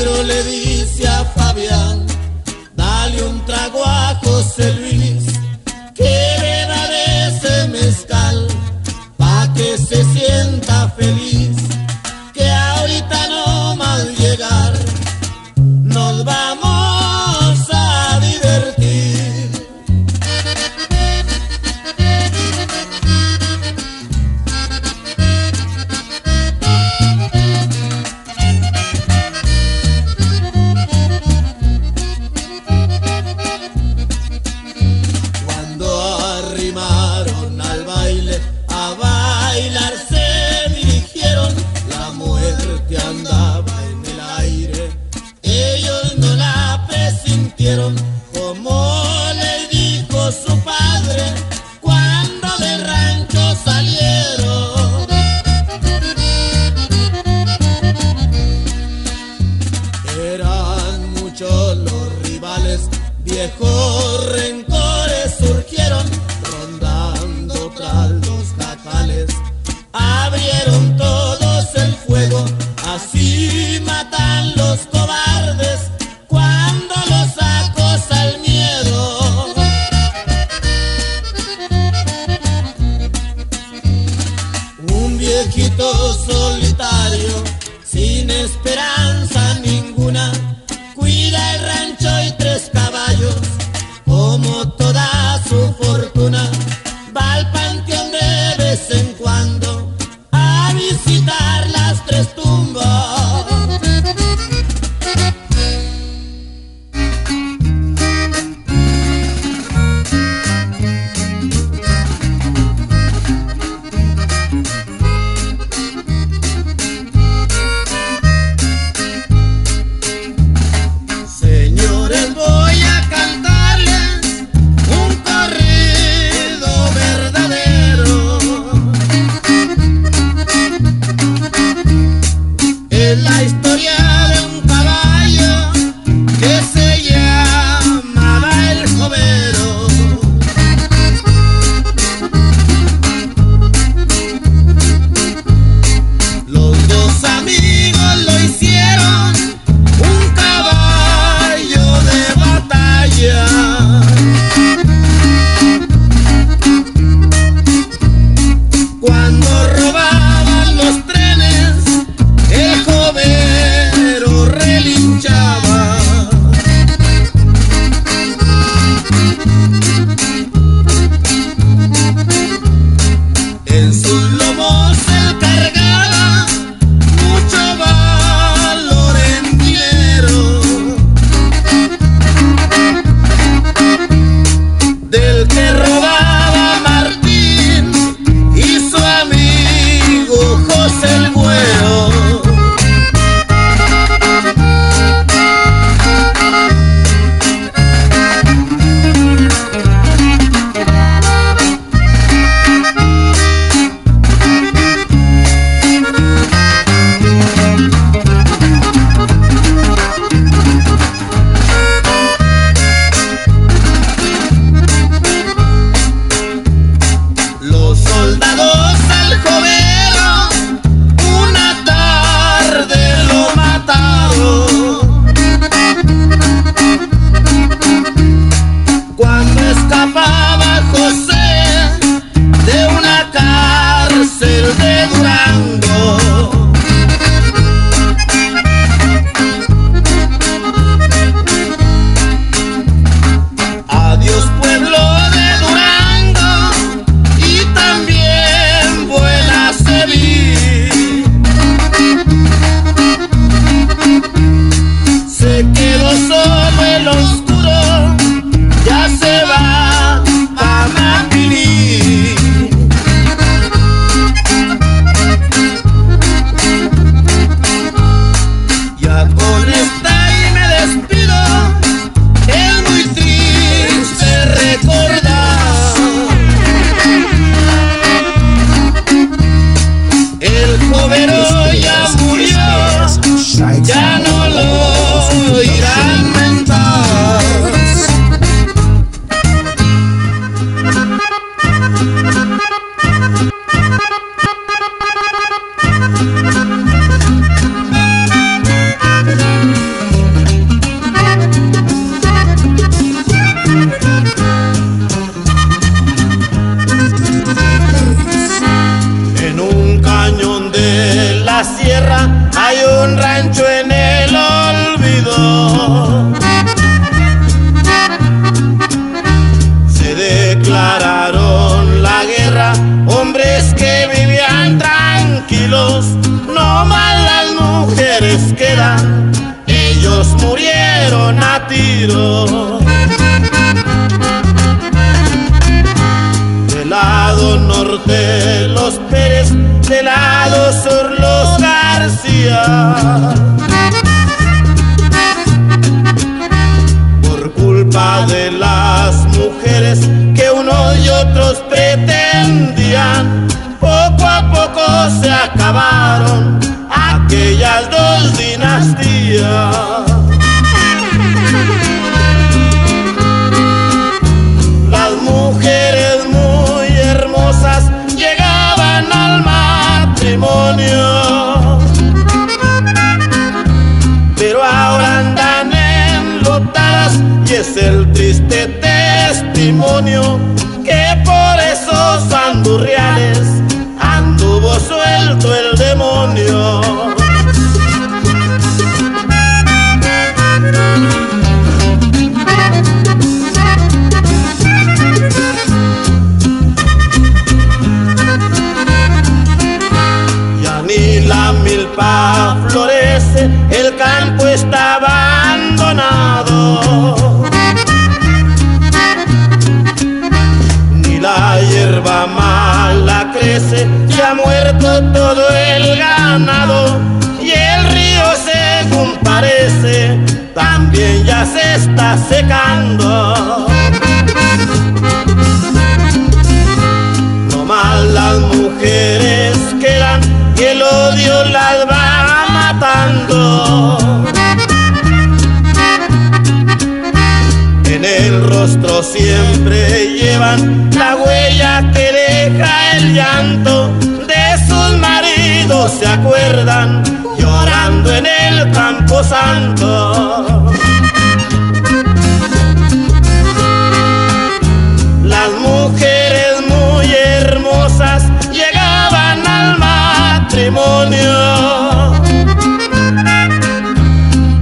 Pedro le dice a Fabián, dale un trago a José Luis, que me da ese mezcal, pa' que se sienta feliz. También ya se está secando. No más las mujeres quedan y el odio las va matando. En el rostro siempre llevan la huella que deja el llanto de sus maridos, se acuerdan llorando en el campo santo.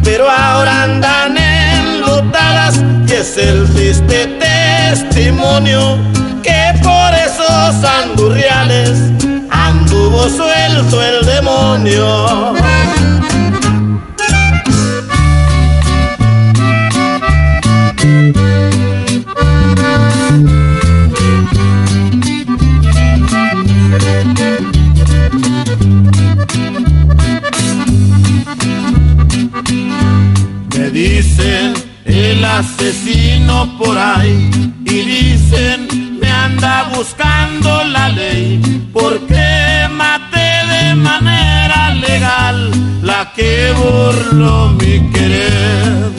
Pero ahora andan enlutadas y es el triste testimonio que por esos andurriales anduvo suelto el demonio. Asesino por ahí y dicen me anda buscando la ley porque maté de manera legal la que burló mi querer.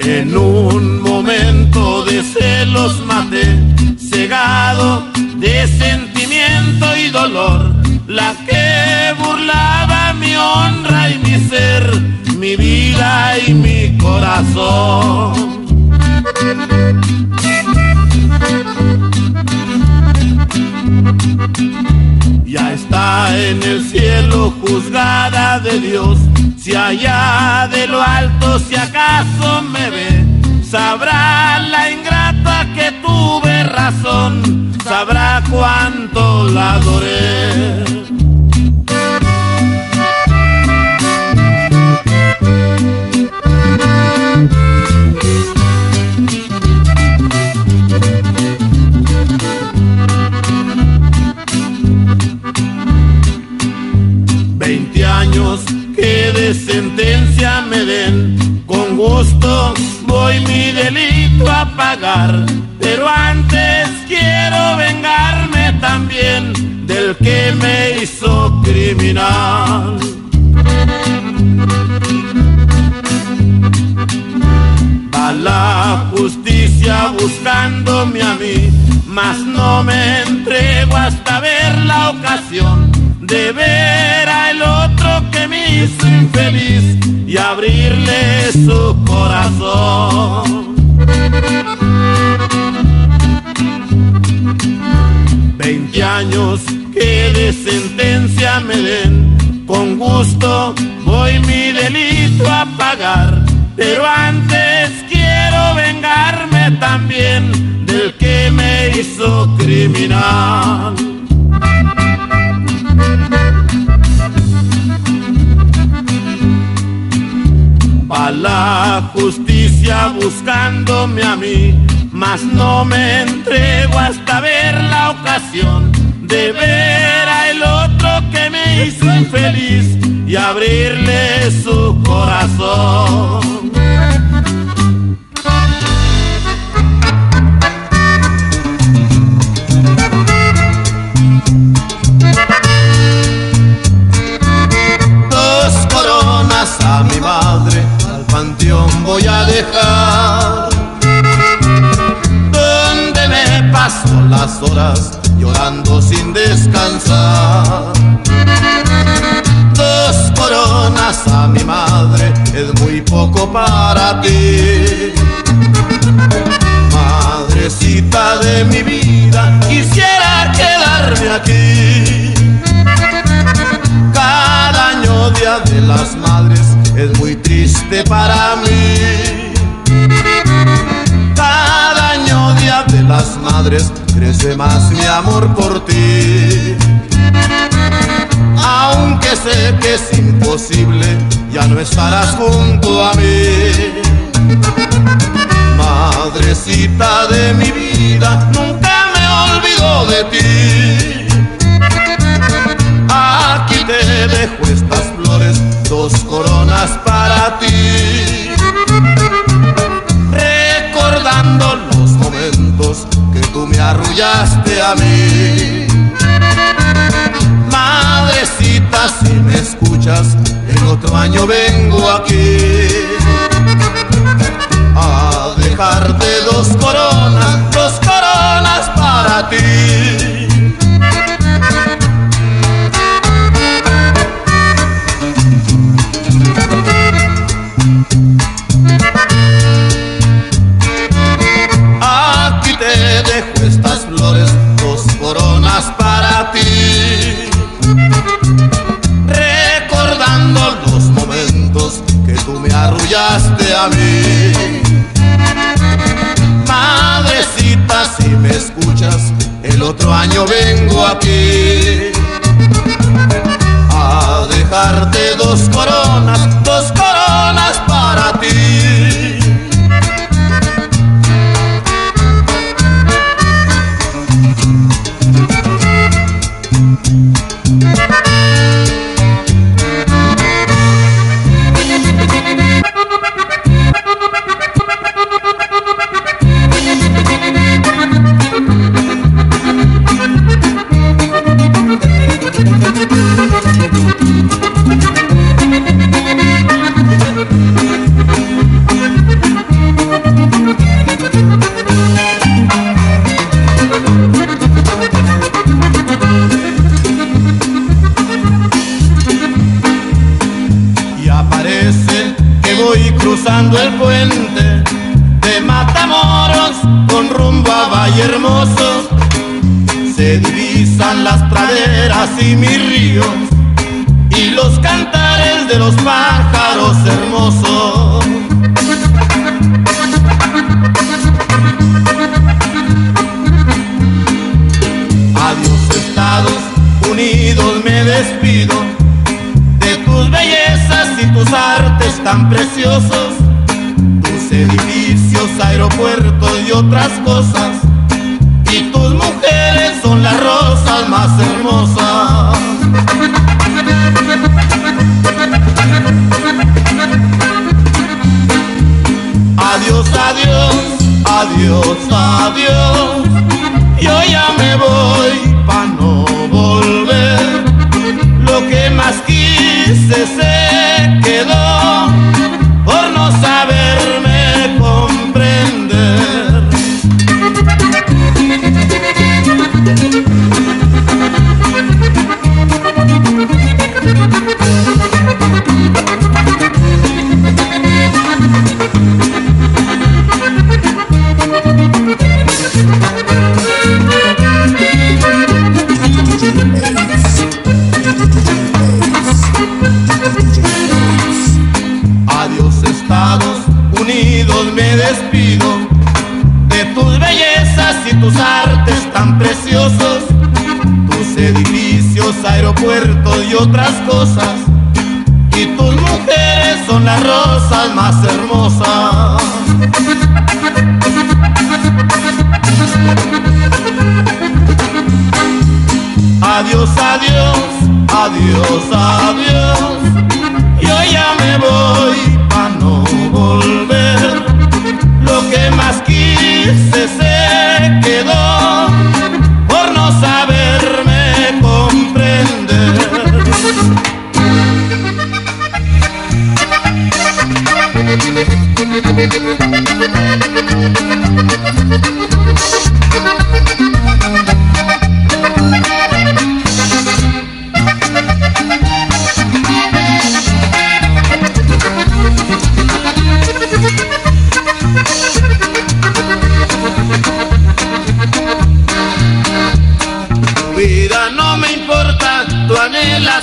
En un momento de celos maté, cegado de sentimiento y dolor, la ser, mi vida y mi corazón. Ya está en el cielo juzgada de Dios, si allá de lo alto si acaso me ve, sabrá la ingrata que tuve razón, sabrá cuánto la adoré. Con gusto voy mi delito a pagar, pero antes quiero vengarme también del que me hizo criminal. Va la justicia buscándome a mí, mas no me entrego hasta ver la ocasión de ver al otro infeliz y abrirle su corazón. Veinte años que de sentencia me den, con gusto voy mi delito a pagar, pero antes quiero vengarme también del que me hizo criminal. a la justicia buscándome a mí, mas no me entrego hasta ver la ocasión de ver al otro que me hizo infeliz y abrirle su corazón.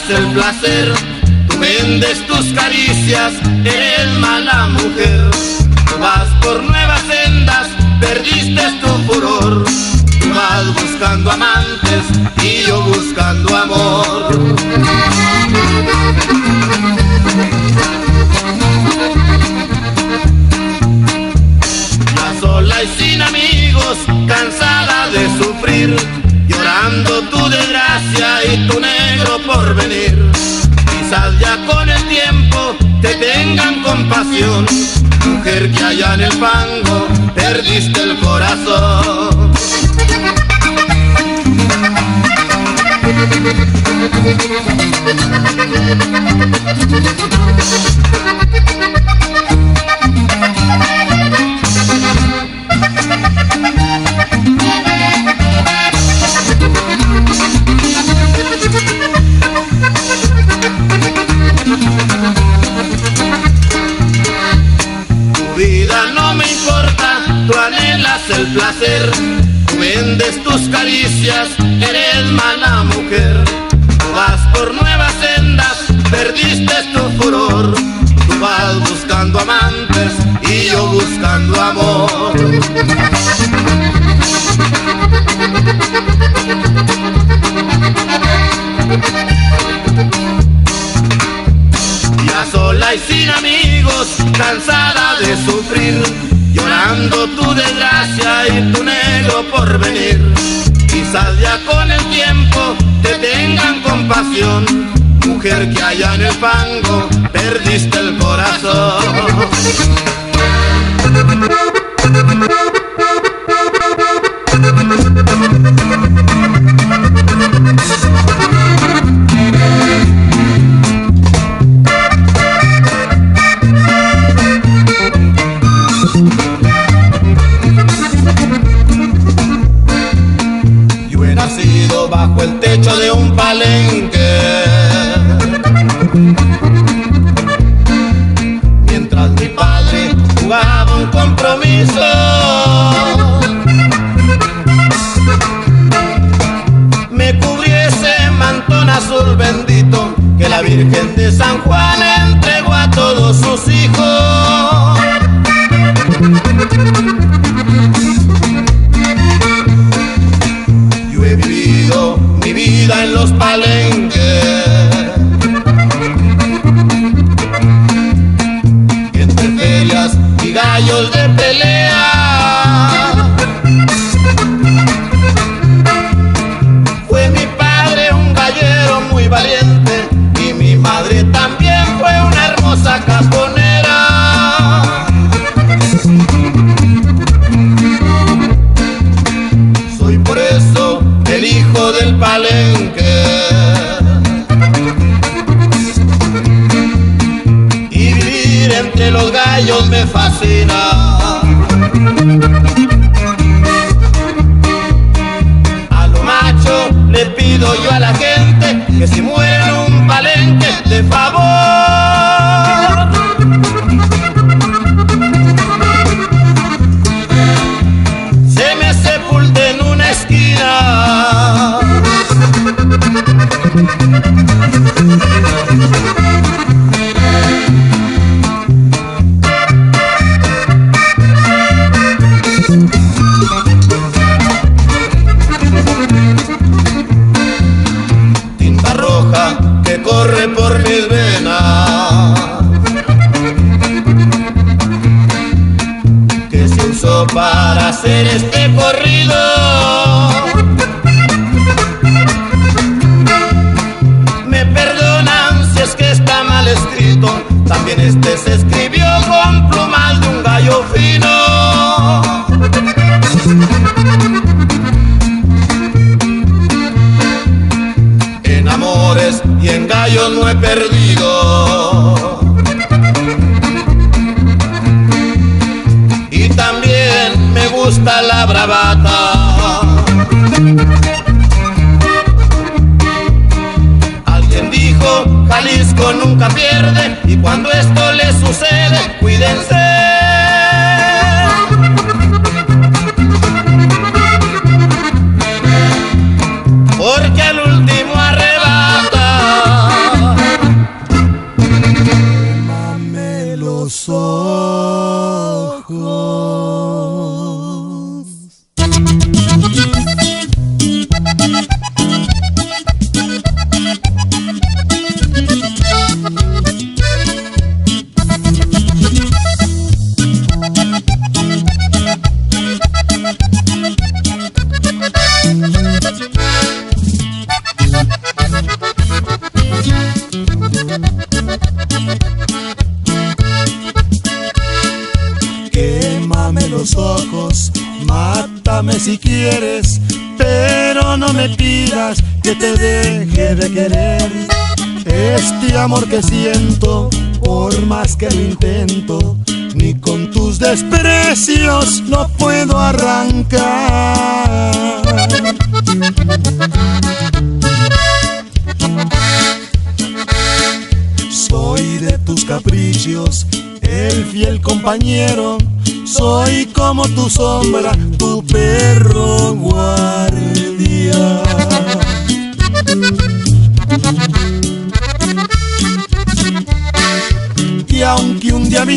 El placer, tú vendes tus caricias, eres mala mujer. Vas por nuevas sendas, perdiste tu furor. Tú vas buscando amantes y yo buscando amor. Ya sola y sin amigos, cansada de sufrir, Quizás ya con el tiempo te tengan compasión, mujer que allá en el fango perdiste el corazón. El placer, vendes tus caricias, eres mala mujer. Vas por nuevas sendas, perdiste tu furor. Hacer este corrido. Me perdonan si es que está mal escrito, también este se escribió nunca y cuando esto le sucede, cuídense. Me pidas que te deje de querer. Este amor que siento, por más que lo intento, ni con tus desprecios lo puedo arrancar. Soy de tus caprichos, el fiel compañero. Soy como tu sombra, tu perro guardia.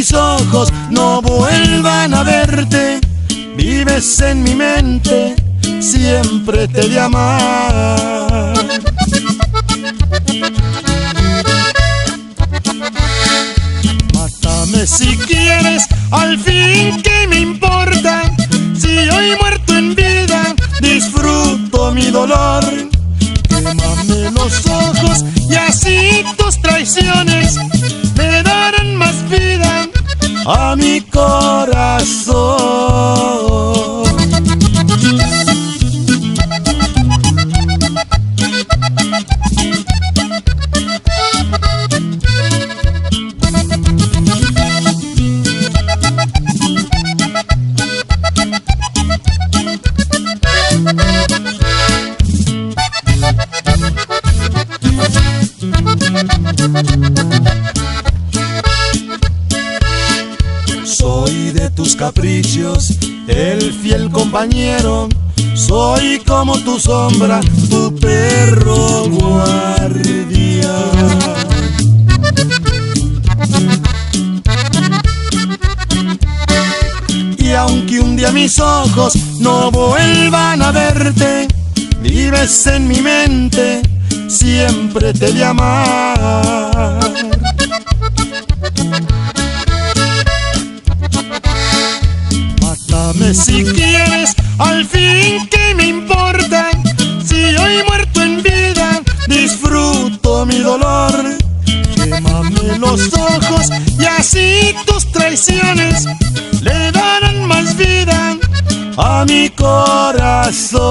Mis ojos no vuelvan a verte, vives en mi mente, siempre te de amar. Mátame si quieres, al fin que me importa. Si hoy muerto en vida, disfruto mi dolor. Quémame los ojos y así tus traiciones a tu perro guardia. Y aunque un día mis ojos no vuelvan a verte, vives en mi mente, siempre te de a mi corazón.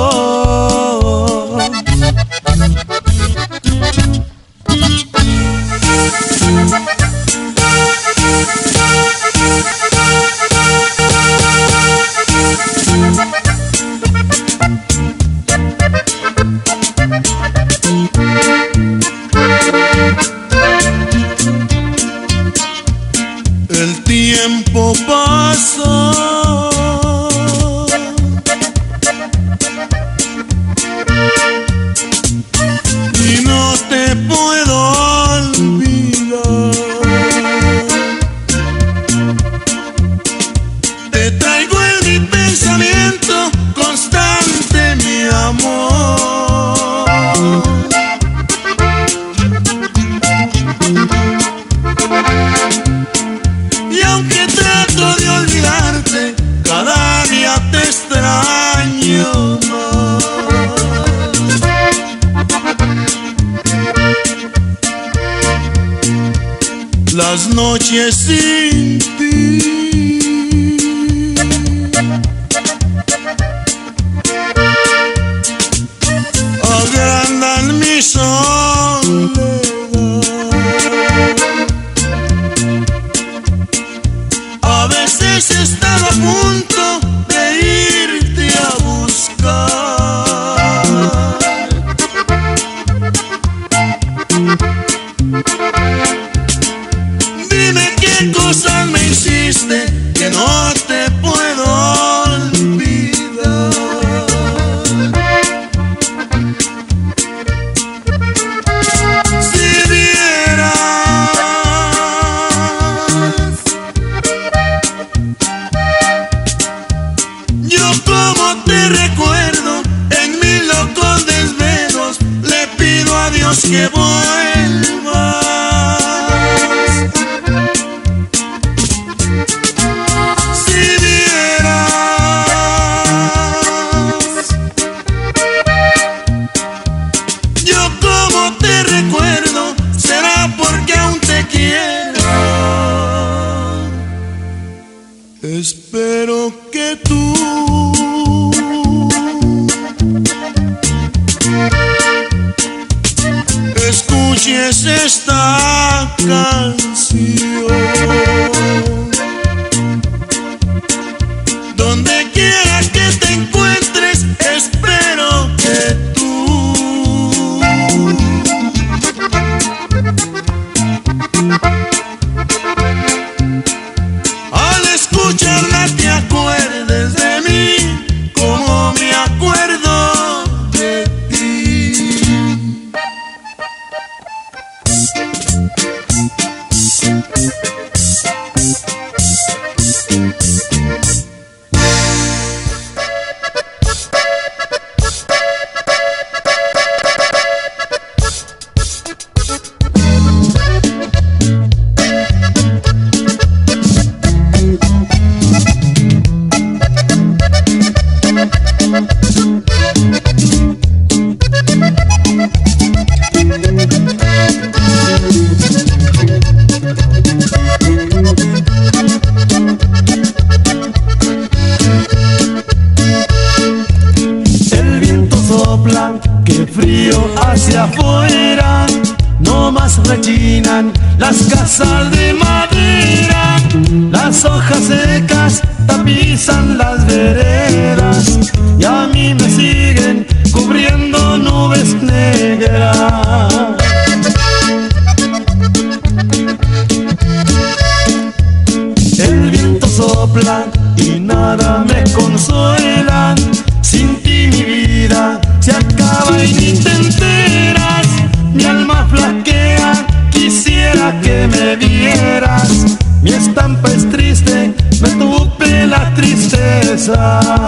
y nada me consuela. Sin ti mi vida se acaba y ni te enteras. Mi alma flaquea, quisiera que me vieras. Mi estampa es triste, me tupe la tristeza.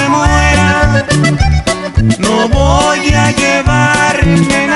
te muera, no voy a llevarme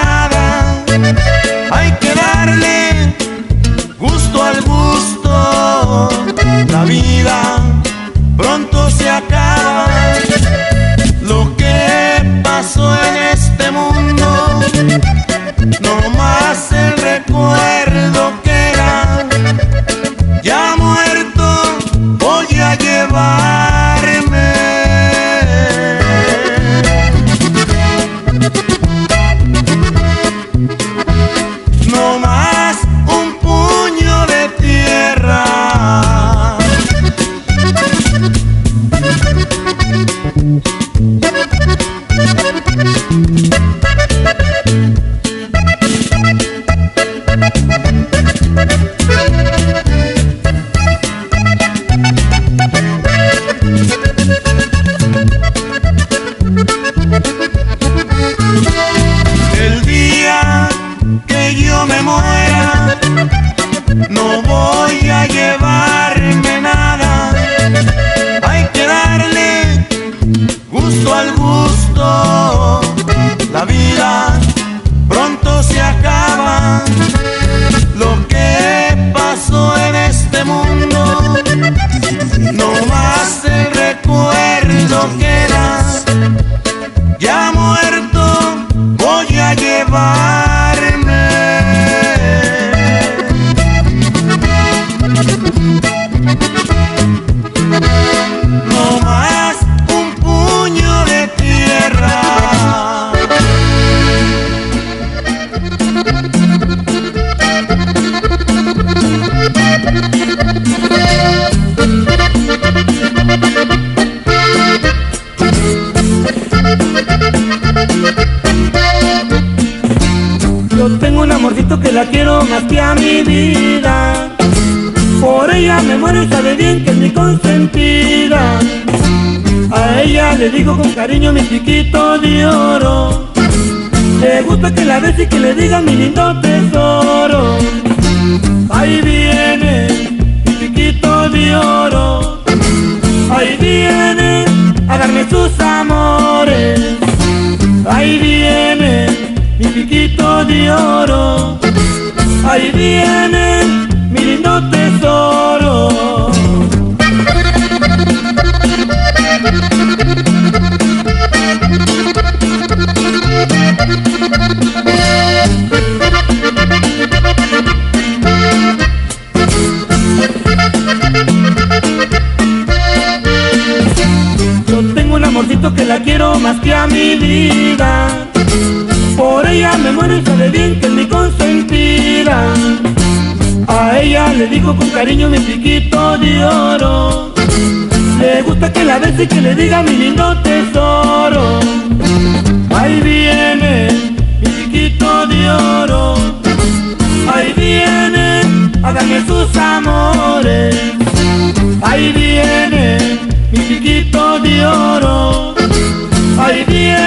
cariño mi chiquito de oro. Le gusta que la bese y que le diga mi lindo tesoro. Ahí viene mi chiquito de oro. Ahí viene a sus amores. Ahí viene mi chiquito de oro. Ahí viene.